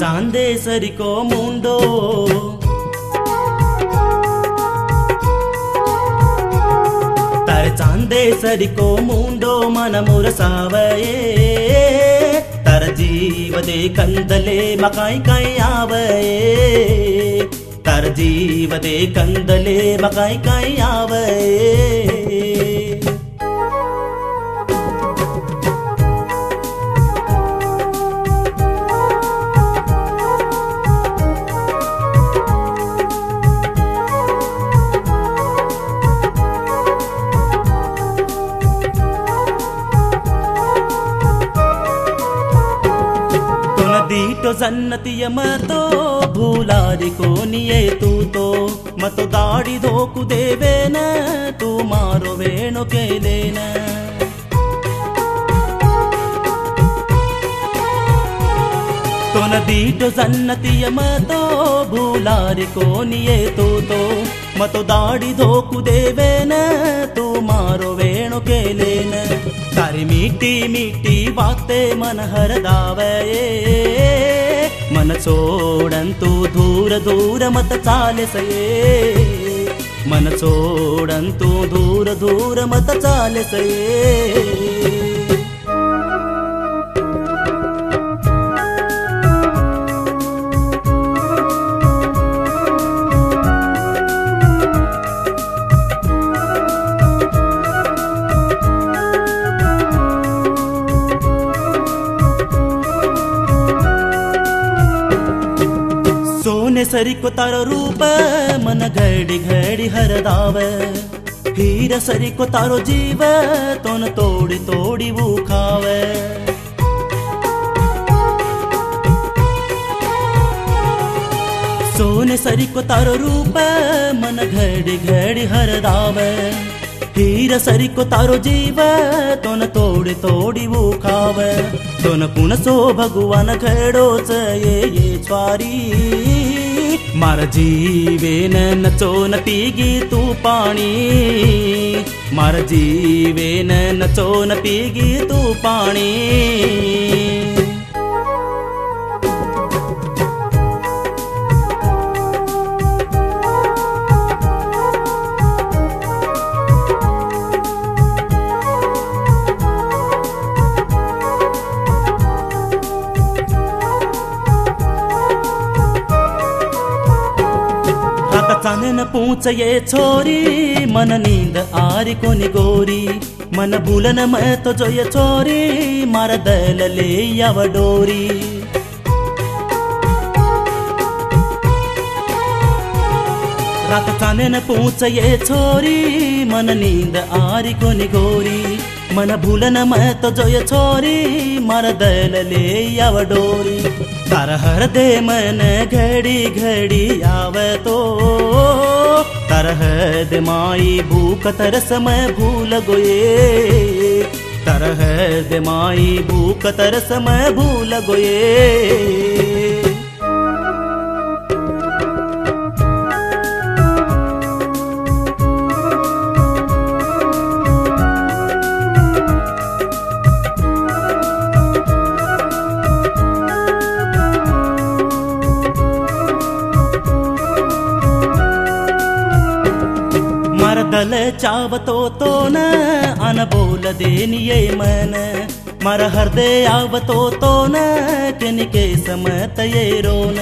चांदे चाँदेसरीको मुंडो। तर चांदे सरिको मुंडो मन मुर सावे तर जीवदे कंदले मकाई कई आवे तर जीवदे कंदले मकाई कई आवे ಕಾಯಿ ಆವಯೇ दीटो जन्नतिय मतो भूलारी को निये तू तो मतो दाड़ी धोकु देवे न तू मारो वेणु के लेन तो दीटो जन्नतिय मतो भूलारी को निये तू तो मतो दाड़ी धोकु देवे न तू मारो वेणु के लेन तारी मीठी मीठी बातें मन हर दावे मन चोडंतु सरी को तारो रूप, मन घड़ी घड़ी हरदाव हीर सरी को तारो जीव, तोन तोड़ी तोड़ी वो खावे। सोने सरी को तारो रूप, मन घड़ी घड़ी हरदाव हीर सरी को तारो जीव, तोन तोड़ी तोड़ी वो खावे। तोन पुन सो भगवान घड़ो ये ये स्वारी। मार नचो न पीगी तू पानी। मार जीवेन नचो न पीगी पाणी चानन पूछ ये छोरी। मन नींद आरी को गोरी। मन भूलन मैं तो जो ये छोरी। मार दल ले डोरी। रात चानन पूछ ये छोरी। मन नींद आरी कोनी गोरी। मन भूलन मैं तो जो ये छोरी। मार दल ले डोरी। तार हर दे मन घड़ी घड़ी आव तो। तरह दिमाई भूख तरस मैं भूल गोये। तरह दिमाई भूख तरस मैं भूल गोये। मरदल चावतो तो न अनबोल देनिये मन। मर हृदय आवतो तो न किनके समत ये रोन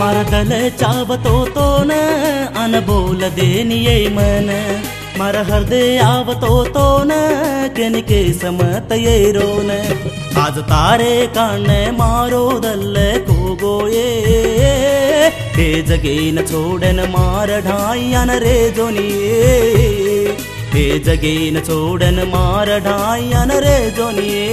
मरदल चावतो तो न अनबोल देनिये मन। मर हृदय आवतो तो न किनके समत ये रोन। आज तारे कान मारो दल को गोये। పేజగేన చూడన మారడాయన రేజోనియే పేజగేన చూడన మారడాయన రేజోనియే